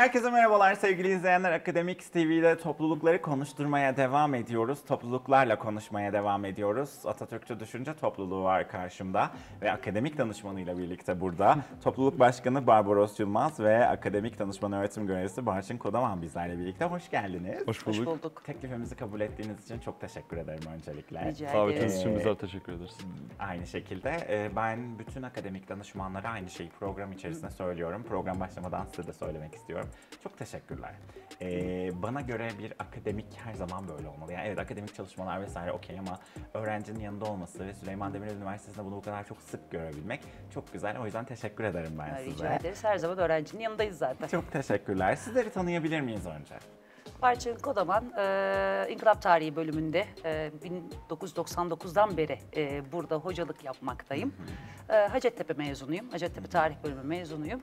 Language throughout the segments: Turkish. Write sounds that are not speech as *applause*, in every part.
Herkese merhabalar sevgili izleyenler. Akademik TV'de toplulukları konuşturmaya devam ediyoruz. Topluluklarla konuşmaya devam ediyoruz. Atatürkçü Düşünce Topluluğu var karşımda ve akademik danışmanıyla birlikte burada. Topluluk Başkanı Barbaros Yılmaz ve akademik danışman öğretim görevlisi Barçın Kodaman bizlerle birlikte. Hoş geldiniz. Hoş Hoş bulduk. bulduk. Teklifimizi kabul ettiğiniz için çok teşekkür ederim öncelikle. Rica Davetiniz ederiz. için Ee, bizler teşekkür ederiz. Aynı şekilde e, ben bütün akademik danışmanlara aynı şeyi program içerisinde söylüyorum. Program başlamadan size de söylemek istiyorum. Çok teşekkürler. E, bana göre bir akademik her zaman böyle olmalı. Yani evet akademik çalışmalar vesaire okey ama öğrencinin yanında olması ve Süleyman Demirel Üniversitesi'nde bunu bu kadar çok sık görebilmek çok güzel. O yüzden teşekkür ederim ben Rica size. ederiz. Her zaman öğrencinin yanındayız zaten. Çok teşekkürler. Sizleri tanıyabilir miyiz önce? Barçın Kodaman, e, İnkılap Tarihi bölümünde e, 1999'dan beri e, burada hocalık yapmaktayım. E, Hacettepe mezunuyum. Hacettepe Tarih Bölümü mezunuyum.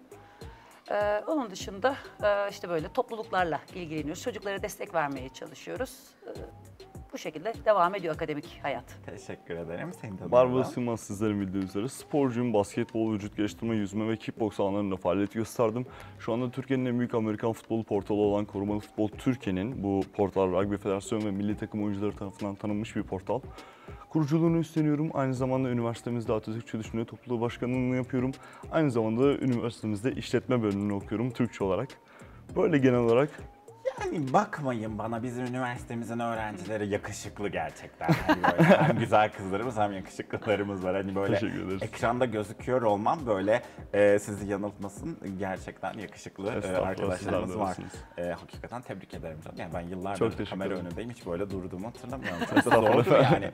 E, onun dışında e, işte böyle topluluklarla ilgileniyoruz. Çocuklara destek vermeye çalışıyoruz. E, bu şekilde devam ediyor akademik hayat. Teşekkür ederim. Seni tanıyalım. Barbaros Yılmaz sizlerin bildiği üzere sporcuyum. Basketbol, vücut geliştirme, yüzme ve kickboks alanlarında faaliyet gösterdim. Şu anda Türkiye'nin en büyük Amerikan futbolu portalı olan Korumalı Futbol Türkiye'nin bu portal Rugby Federasyonu ve milli takım oyuncuları tarafından tanınmış bir portal. Kuruculuğunu üstleniyorum. Aynı zamanda üniversitemizde Atatürkçü Düşünce Topluluğu Başkanlığını yapıyorum. Aynı zamanda üniversitemizde işletme bölümünü okuyorum Türkçe olarak. Böyle genel olarak Yani bakmayın bana bizim üniversitemizin öğrencileri yakışıklı gerçekten. Hani böyle hem güzel kızlarımız hem yakışıklılarımız var. Hani böyle Teşekkür ederiz. ekranda gözüküyor olmam böyle e, sizi yanıltmasın. Gerçekten yakışıklı e, Estağfurullah, arkadaşlarımız de var. E, hakikaten tebrik ederim canım. Yani ben yıllardır teşekkür kamera ederim. önündeyim hiç böyle durduğumu hatırlamıyorum. Çok da zordu yani.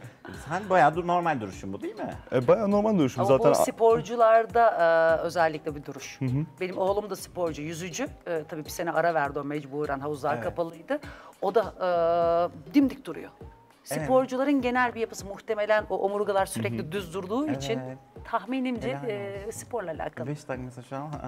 Sen bayağı dur normal duruşun bu değil mi? e, bayağı normal duruşum Ama zaten. bu sporcularda e, özellikle bir duruş. Benim oğlum da sporcu, yüzücü. E, tabii bir sene ara verdi o mecburen, havuzlar Evet. kapalıydı. O da e, dimdik duruyor. Evet. Sporcuların genel bir yapısı muhtemelen o omurgalar sürekli düz durduğu için Evet. tahminimce Helal e, sporla alakalı. Beş dakika mesela şu an. *laughs*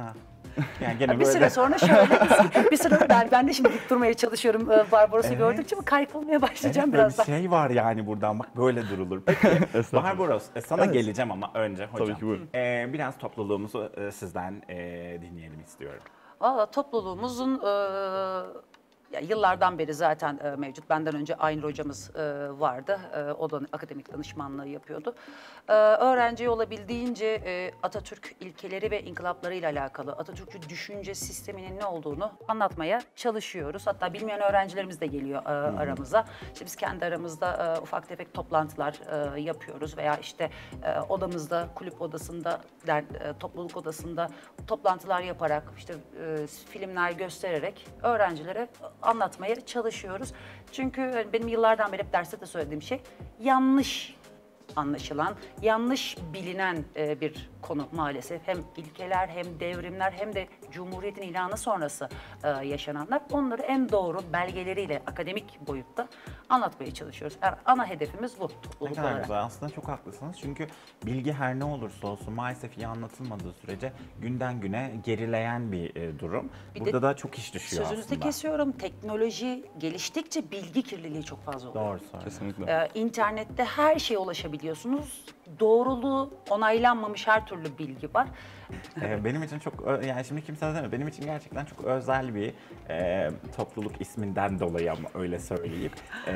Yani gene bir böyle. süre sonra şöyle, bir süre ben, ben de şimdi dik durmaya çalışıyorum Barbaros'u Evet. gördükçe ama kaykılmaya başlayacağım Evet, birazdan. bir şey var yani buradan bak böyle durulur. *laughs* Peki. Barbaros e, sana Evet. geleceğim ama önce hocam. Tabii ki, buyurun. E, biraz topluluğumuzu e, sizden e, dinleyelim istiyorum. Valla topluluğumuzun e, ya yıllardan beri zaten e, mevcut. Benden önce Aynur hocamız e, vardı. E, o da akademik danışmanlığı yapıyordu. E, öğrenciye olabildiğince e, Atatürk ilkeleri ve inkılaplarıyla alakalı Atatürkçü düşünce sisteminin ne olduğunu anlatmaya çalışıyoruz. Hatta bilmeyen öğrencilerimiz de geliyor e, aramıza. İşte biz kendi aramızda e, ufak tefek toplantılar e, yapıyoruz veya işte e, odamızda, kulüp odasında, der, e, topluluk odasında toplantılar yaparak işte e, filmler göstererek öğrencilere anlatmaya çalışıyoruz. Çünkü e, benim yıllardan beri hep derste de söylediğim şey yanlış anlaşılan, yanlış bilinen e, bir konu maalesef. Hem ilkeler hem devrimler hem de Cumhuriyet'in ilanı sonrası e, yaşananlar. Onları en doğru belgeleriyle akademik boyutta anlatmaya çalışıyoruz. Yani ana hedefimiz bu Ne topluluk kadar olarak. güzel. Aslında çok haklısınız. Çünkü bilgi her ne olursa olsun maalesef iyi anlatılmadığı sürece günden güne gerileyen bir e, durum. Bir de Burada da çok iş düşüyor Sözünüzü aslında. kesiyorum. Teknoloji geliştikçe bilgi kirliliği çok fazla oluyor. Doğru söylüyorsun. Kesinlikle. Ee, internette her şeye ulaşabiliyorsunuz. Doğruluğu onaylanmamış her türlü bilgi var. Ee, benim için çok ö- yani şimdi kimse demiyor. Benim için gerçekten çok özel bir e, topluluk isminden dolayı ama öyle söyleyeyim. E, *laughs*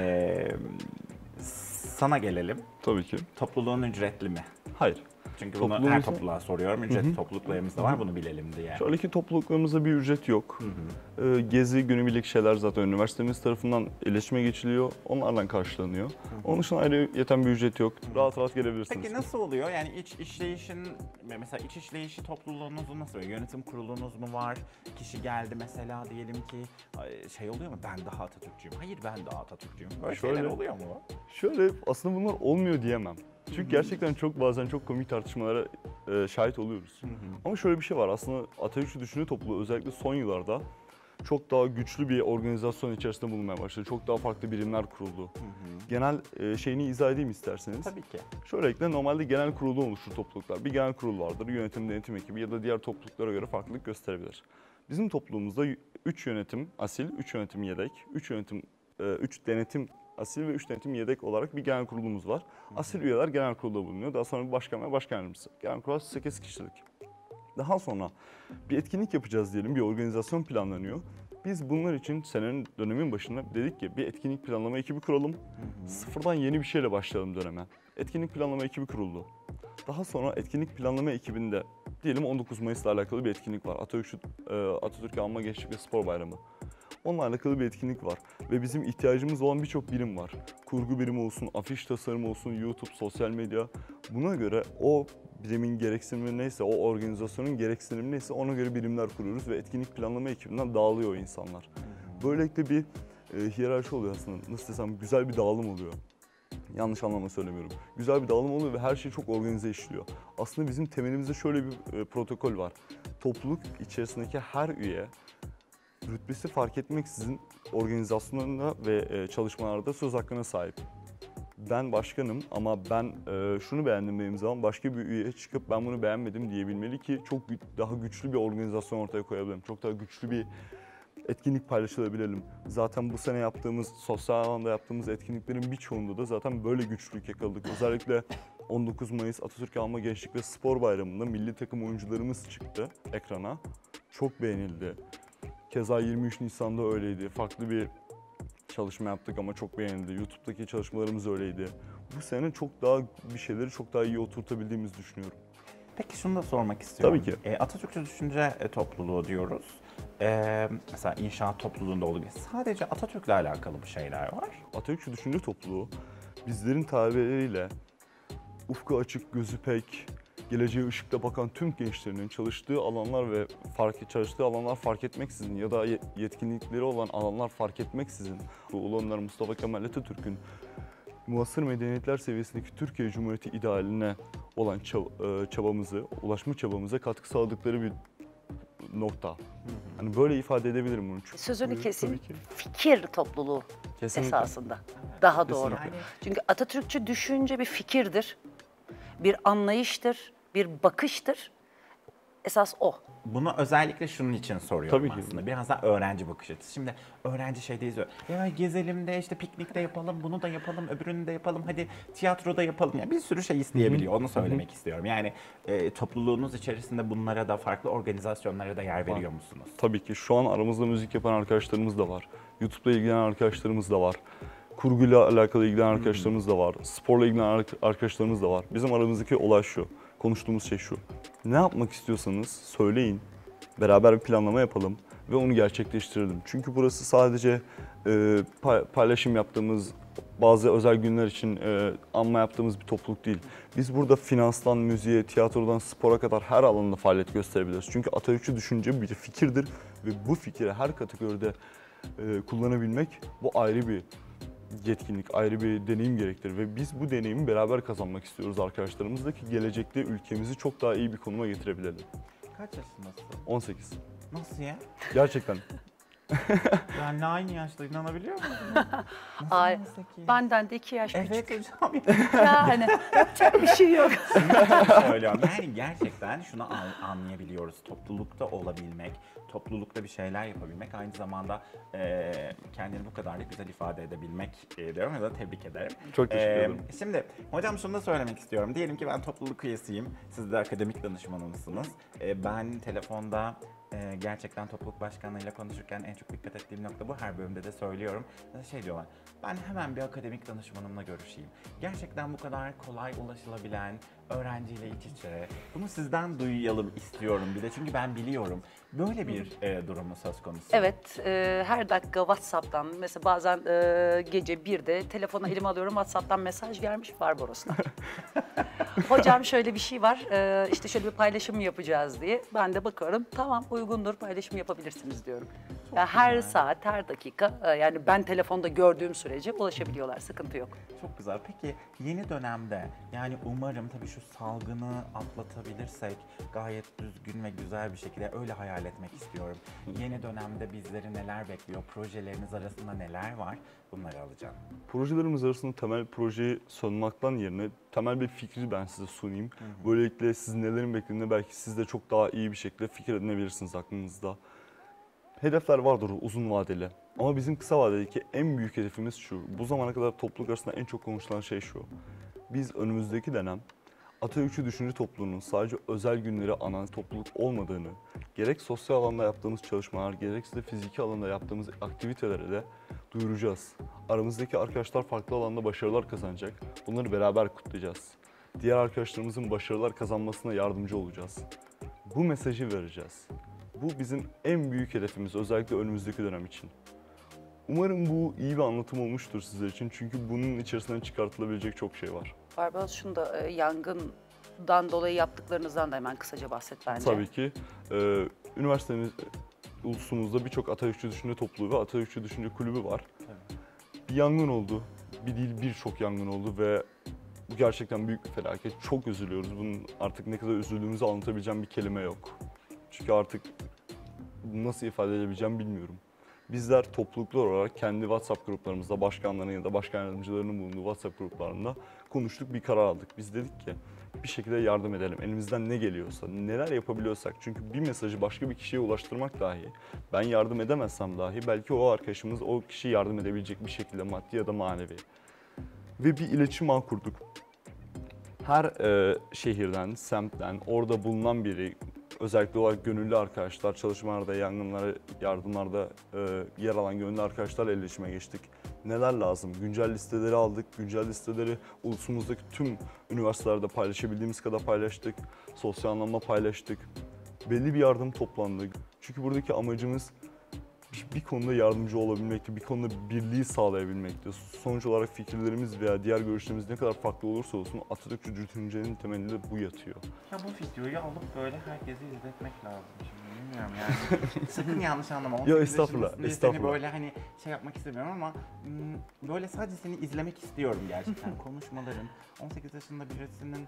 sana gelelim. Tabii ki. Topluluğun ücretli mi? Hayır. Çünkü bunu her Topluluğumuzun- topluluğa soruyorum. Ücretli topluluklarımız da var bunu bilelim diye. Şöyle ki topluluklarımızda bir ücret yok. Ee, gezi, günübirlik şeyler zaten üniversitemiz tarafından iletişime geçiliyor. Onlardan karşılanıyor. Onun için ayrı yeten bir ücret yok. Rahat rahat gelebilirsiniz. Peki nasıl oluyor? Yani iç işleyişin, mesela iç işleyişi topluluğunuzun nasıl? Yönetim kurulunuz mu var? Kişi geldi mesela diyelim ki şey oluyor mu? Ben daha Atatürkçüyüm. Hayır ben daha Atatürkçüyüm. Böyle Şöyle- şeyler oluyor mu? Şöyle aslında bunlar olmuyor diyemem. Çünkü gerçekten çok bazen çok komik tartışmalara e, şahit oluyoruz. Ama şöyle bir şey var aslında Atatürkçü Düşünce Topluluğu özellikle son yıllarda çok daha güçlü bir organizasyon içerisinde bulunmaya başladı. Çok daha farklı birimler kuruldu. Genel e, şeyini izah edeyim isterseniz. Tabii ki. Şöylelikle normalde genel kurulu oluşur topluluklar. Bir genel kurul vardır, yönetim denetim ekibi ya da diğer topluluklara göre farklılık gösterebilir. Bizim topluluğumuzda 3 yönetim asil, 3 yönetim yedek, 3 yönetim 3 denetim asil ve 3 denetim yedek olarak bir genel kurulumuz var. Asil üyeler genel kurulda bulunuyor. Daha sonra bir başkan ve başkan yardımcısı. Genel kurul 8 kişilik. Daha sonra bir etkinlik yapacağız diyelim, bir organizasyon planlanıyor. Biz bunlar için senenin dönemin başında dedik ki bir etkinlik planlama ekibi kuralım. Sıfırdan yeni bir şeyle başlayalım döneme. Etkinlik planlama ekibi kuruldu. Daha sonra etkinlik planlama ekibinde diyelim 19 Mayıs'la alakalı bir etkinlik var. Atatürk, e, Atatürk Anma Gençlik ve Spor Bayramı. Onunla alakalı bir etkinlik var ve bizim ihtiyacımız olan birçok birim var. Kurgu birimi olsun, afiş tasarımı olsun, YouTube, sosyal medya. Buna göre o birimin gereksinimi neyse, o organizasyonun gereksinimi neyse ona göre birimler kuruyoruz ve etkinlik planlama ekibinden dağılıyor insanlar. Böylelikle bir e, hiyerarşi oluyor aslında. Nasıl desem güzel bir dağılım oluyor. Yanlış anlama söylemiyorum. Güzel bir dağılım oluyor ve her şey çok organize işliyor. Aslında bizim temelimizde şöyle bir e, protokol var. Topluluk içerisindeki her üye rütbesi fark etmeksizin organizasyonlarında ve e, çalışmalarda söz hakkına sahip. Ben başkanım ama ben e, şunu beğendim benim zaman başka bir üye çıkıp ben bunu beğenmedim diyebilmeli ki çok daha güçlü bir organizasyon ortaya koyabilirim. Çok daha güçlü bir etkinlik paylaşılabilelim. Zaten bu sene yaptığımız, sosyal alanda yaptığımız etkinliklerin birçoğunda da zaten böyle güçlülük yakaladık. Özellikle 19 Mayıs Atatürk Alma Gençlik ve Spor Bayramı'nda milli takım oyuncularımız çıktı ekrana. Çok beğenildi. Keza 23 Nisan'da öyleydi. Farklı bir çalışma yaptık ama çok beğenildi. YouTube'daki çalışmalarımız öyleydi. Bu sene çok daha bir şeyleri çok daha iyi oturtabildiğimizi düşünüyorum. Peki şunu da sormak istiyorum. Tabii ki. E, Atatürkçü Düşünce e, Topluluğu diyoruz. E, mesela inşaat topluluğunda olduğu gibi sadece Atatürk'le alakalı bir şeyler var. Atatürkçü Düşünce Topluluğu bizlerin tabirleriyle ufku açık, gözü pek, geleceğe ışıkla bakan tüm gençlerinin çalıştığı alanlar ve fark çalıştığı alanlar fark etmeksizin ya da ye- yetkinlikleri olan alanlar fark etmeksizin Ulu Önder Mustafa Kemal Atatürk'ün muasır medeniyetler seviyesindeki Türkiye Cumhuriyeti idealine olan çab- e, çabamızı, ulaşma çabamıza katkı sağladıkları bir nokta. Hani böyle ifade edebilirim bunu. Çünkü- Sözünü ki. Fikir topluluğu Kesinlikle. esasında. Daha doğru. Kesinlikle. Yani Çünkü Atatürkçü düşünce bir fikirdir, bir anlayıştır, bir bakıştır. Esas o. Bunu özellikle şunun için soruyorum Tabii ki. aslında. Biraz da öğrenci bakış açısı. Şimdi öğrenci şeydeyiz. Ya gezelim de işte piknikte yapalım, bunu da yapalım, öbürünü de yapalım. Hadi tiyatroda yapalım. Yani bir sürü şey isteyebiliyor. Onu söylemek istiyorum. Yani e, topluluğunuz içerisinde bunlara da farklı organizasyonlara da yer veriyor musunuz? Tabii ki şu an aramızda müzik yapan arkadaşlarımız da var. YouTube'la ilgilenen arkadaşlarımız da var. Kurguyla alakalı ilgilenen arkadaşlarımız da var. Sporla ilgilenen ar- arkadaşlarımız da var. Bizim aramızdaki olay şu. Konuştuğumuz şey şu. Ne yapmak istiyorsanız söyleyin. Beraber bir planlama yapalım ve onu gerçekleştirelim. Çünkü burası sadece e, pa- paylaşım yaptığımız bazı özel günler için e, anma yaptığımız bir topluluk değil. Biz burada finanstan müziğe, tiyatrodan spora kadar her alanda faaliyet gösterebiliriz. Çünkü Atatürkçü düşünce bir fikirdir ve bu fikri her kategoride e, kullanabilmek bu ayrı bir yetkinlik, ayrı bir deneyim gerektirir ve biz bu deneyimi beraber kazanmak istiyoruz arkadaşlarımızla ki gelecekte ülkemizi çok daha iyi bir konuma getirebilelim. Kaç yaşındasın? 18. Nasıl ya? Gerçekten. *laughs* *laughs* Benle aynı yaşta inanabiliyor musun? *laughs* Ay, 18? Benden de iki yaş küçük. Evet hocam. *laughs* Yani yapacak bir şey yok. söylüyorum. Yani gerçekten şunu an- anlayabiliyoruz. Toplulukta olabilmek, toplulukta bir şeyler yapabilmek, aynı zamanda e, kendini bu kadar da güzel ifade edebilmek e, diyorum ya da tebrik ederim. Çok teşekkür E, ederim. Şimdi hocam şunu da söylemek istiyorum. Diyelim ki ben topluluk üyesiyim. Siz de akademik danışmanımsınız. E, ben telefonda e, gerçekten topluluk başkanlarıyla konuşurken en çok dikkat ettiğim nokta bu. Her bölümde de söylüyorum. Şey diyorlar, ben hemen bir akademik danışmanımla görüşeyim. Gerçekten bu kadar kolay ulaşılabilen, öğrenciyle iç içe. Bunu sizden duyalım istiyorum bir de. Çünkü ben biliyorum böyle bir e, durumu söz konusu. Evet, e, her dakika WhatsApp'tan, mesela bazen e, gece 1'de telefona elime alıyorum, WhatsApp'tan mesaj gelmiş Barbaros'tan. *laughs* Hocam şöyle bir şey var, e, işte şöyle bir paylaşım yapacağız diye. Ben de bakıyorum, tamam uygundur, paylaşım yapabilirsiniz diyorum. Ya her saat, her dakika, e, yani ben telefonda gördüğüm sürece ulaşabiliyorlar, sıkıntı yok. Çok güzel. Peki yeni dönemde yani umarım tabii şu salgını atlatabilirsek gayet düzgün ve güzel bir şekilde öyle hayal etmek istiyorum. Yeni dönemde bizleri neler bekliyor? Projeleriniz arasında neler var? Bunları alacağım. Projelerimiz arasında temel projeyi sunmaktan yerine temel bir fikri ben size sunayım. Böylelikle sizin nelerin beklediğini belki siz de çok daha iyi bir şekilde fikir edinebilirsiniz aklınızda. Hedefler vardır uzun vadeli. Ama bizim kısa vadedeki en büyük hedefimiz şu. Bu zamana kadar topluluk arasında en çok konuşulan şey şu. Biz önümüzdeki dönem Atatürkçü düşünce topluluğunun sadece özel günleri anan topluluk olmadığını, gerek sosyal alanda yaptığımız çalışmalar, gerekse de fiziki alanda yaptığımız aktivitelere de duyuracağız. Aramızdaki arkadaşlar farklı alanda başarılar kazanacak. Bunları beraber kutlayacağız. Diğer arkadaşlarımızın başarılar kazanmasına yardımcı olacağız. Bu mesajı vereceğiz. Bu bizim en büyük hedefimiz özellikle önümüzdeki dönem için. Umarım bu iyi bir anlatım olmuştur sizler için çünkü bunun içerisinden çıkartılabilecek çok şey var. Barbaros şunu da e, yangından dolayı yaptıklarınızdan da hemen kısaca bahset bence. Tabii ki e, üniversitemiz, ulusumuzda birçok Atatürkçü Düşünce Topluluğu ve Atatürkçü Düşünce Kulübü var. Bir yangın oldu, bir değil birçok yangın oldu ve bu gerçekten büyük bir felaket. Çok üzülüyoruz. Bunun artık ne kadar üzüldüğümüzü anlatabileceğim bir kelime yok. Çünkü artık nasıl ifade edebileceğim bilmiyorum. Bizler topluluklar olarak kendi WhatsApp gruplarımızda başkanların ya da başkan yardımcılarının bulunduğu WhatsApp gruplarında konuştuk bir karar aldık. Biz dedik ki bir şekilde yardım edelim. Elimizden ne geliyorsa, neler yapabiliyorsak. Çünkü bir mesajı başka bir kişiye ulaştırmak dahi, ben yardım edemezsem dahi belki o arkadaşımız o kişi yardım edebilecek bir şekilde maddi ya da manevi. Ve bir iletişim ağ kurduk. Her e, şehirden, semtten, orada bulunan biri, özellikle olarak gönüllü arkadaşlar, çalışmalarda, yangınlara, yardımlarda e, yer alan gönüllü arkadaşlarla iletişime geçtik. Neler lazım? Güncel listeleri aldık. Güncel listeleri ulusumuzdaki tüm üniversitelerde paylaşabildiğimiz kadar paylaştık. Sosyal anlamda paylaştık. Belli bir yardım toplandı. Çünkü buradaki amacımız bir- konuda yardımcı olabilmekti, bir konuda birliği sağlayabilmekti. Sonuç olarak fikirlerimiz veya diğer görüşlerimiz ne kadar farklı olursa olsun Atatürkçü düşüncenin temelinde bu yatıyor. Ya bu videoyu alıp böyle herkese izletmek lazım şimdi bilmiyorum yani. *laughs* Sakın yanlış anlama. 18 Yo, estağfurullah, estağfurullah. Seni böyle hani şey yapmak istemiyorum ama böyle sadece seni izlemek istiyorum gerçekten. *laughs* Konuşmaların 18 yaşında birisinin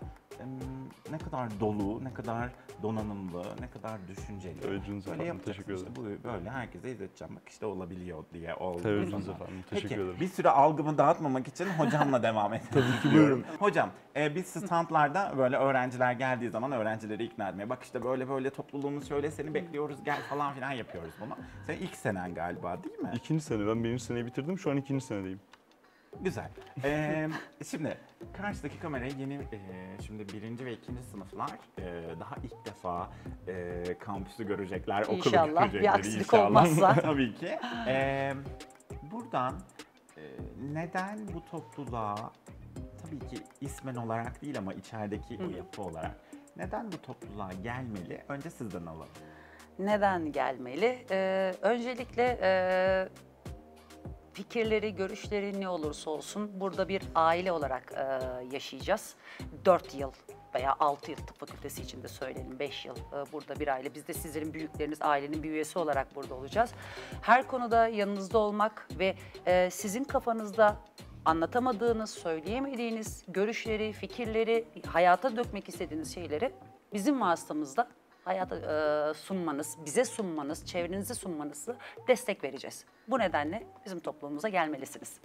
ne kadar dolu, ne kadar donanımlı, ne kadar düşünceli. Cüneyt Böyle efendim, teşekkür işte ederim. bu böyle herkese izleteceğim. Bak işte olabiliyor diye oldu. Cüneyt efendim, teşekkür Peki, ederim. bir süre algımı dağıtmamak için hocamla *laughs* devam etmek Tabii ki buyurun. Hocam e, biz standlarda böyle öğrenciler geldiği zaman öğrencileri ikna etmeye bak işte böyle böyle topluluğumuz şöyle seni bekliyoruz gel falan filan yapıyoruz bunu. Senin ilk senen galiba değil mi? İkinci sene, ben birinci seneyi bitirdim, şu an ikinci senedeyim. Güzel. Ee, şimdi karşıdaki kamerayı yeni e, şimdi birinci ve ikinci sınıflar e, daha ilk defa e, kampüsü görecekler, okulu İnşallah, bir görecekler aksilik inşallah. olmazsa. *laughs* Tabii ki. Ee, buradan e, neden bu topluluğa tabii ki ismen olarak değil ama içerideki o yapı olarak neden bu topluluğa gelmeli? Önce sizden alalım. Neden gelmeli? Ee, öncelikle e, fikirleri, görüşleri ne olursa olsun burada bir aile olarak e, yaşayacağız. 4 yıl veya 6 yıl tıp fakültesi için de söyleyelim 5 yıl e, burada bir aile. Biz de sizlerin büyükleriniz ailenin bir üyesi olarak burada olacağız. Her konuda yanınızda olmak ve e, sizin kafanızda anlatamadığınız, söyleyemediğiniz görüşleri, fikirleri, hayata dökmek istediğiniz şeyleri bizim vasıtamızda hayata e, sunmanız, bize sunmanız, çevrenize sunmanızı destek vereceğiz. Bu nedenle bizim toplumumuza gelmelisiniz.